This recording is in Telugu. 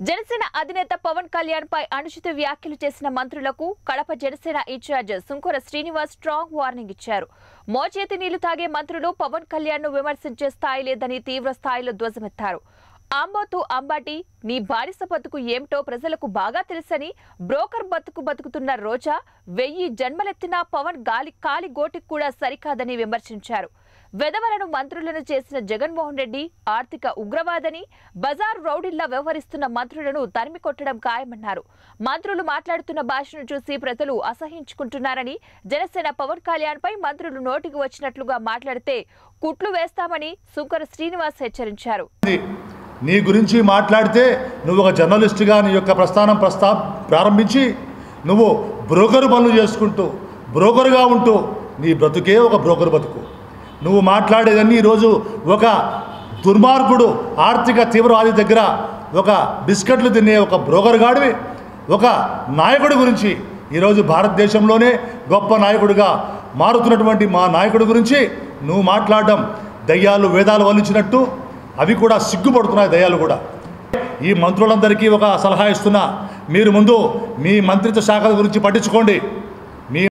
జనసేన అధినేత పవన్ కళ్యాణ్ పై అనుచిత వ్యాఖ్యలు చేసిన మంత్రులకు Kadapa Janasena incharge Sunkara Srinivas strong warning ఇచ్చారు. మోచేతి నీళ్ళు తాగే మంత్రులు పవన్ కళ్యాణ్ను విమర్శించే స్థాయి లేదని తీవ్ర స్థాయిలో ధ్వజమెత్తారు. అంబోతు అంబాటి నీ బానిస బతుకు ఏమిటో ప్రజలకు బాగా తెలుసని బ్రోకర్ బతుకు బతుకుతున్న రోజా వెయ్యి జన్మలెత్తిన పవన్ గాలి కాలి గోటికి కూడా సరికాదని విమర్శించారు. వెదవలను మంత్రులను చేసిన జగన్మోహన్ రెడ్డి ఆర్థిక ఉగ్రవాదని బజార్ రౌడీల్లా వ్యవహరిస్తున్న మంత్రులను తరిమి కొట్టడం ఖాయమన్నారు. మంత్రులు మాట్లాడుతున్న భాషను చూసి ప్రజలు అసహించుకుంటున్నారని జనసేన పవన్ కళ్యాణ్ పై మంత్రులు నోటికి వచ్చినట్లుగా మాట్లాడితే కుట్లు వేస్తామని సుంకర శ్రీనివాస్ హెచ్చరించారు. నీ గురించి మాట్లాడితే నువ్వు ఒక జర్నలిస్ట్గా నీ యొక్క ప్రస్థానం ప్రస్తా ప్రారంభించి నువ్వు బ్రోకరు పనులు చేసుకుంటూ బ్రోకరుగా ఉంటూ నీ బ్రతుకే ఒక బ్రోకరు బతుకు. నువ్వు మాట్లాడేదన్నీ ఈరోజు ఒక దుర్మార్గుడు ఆర్థిక తీవ్రవాది దగ్గర ఒక బిస్కెట్లు తినే ఒక బ్రోకర్ గాడివి ఒక నాయకుడి గురించి. ఈరోజు భారతదేశంలోనే గొప్ప నాయకుడిగా మారుతున్నటువంటి మా నాయకుడి గురించి నువ్వు మాట్లాడడం దయ్యాలు వేదాలు వల్లించినట్టు. అవి కూడా సిగ్గుపడుతున్నాయి దయ్యాలు కూడా. ఈ మంత్రులందరికీ ఒక సలహా ఇస్తున్నా. మీరు ముందు మీ మంత్రిత్వ శాఖల గురించి పట్టించుకోండి.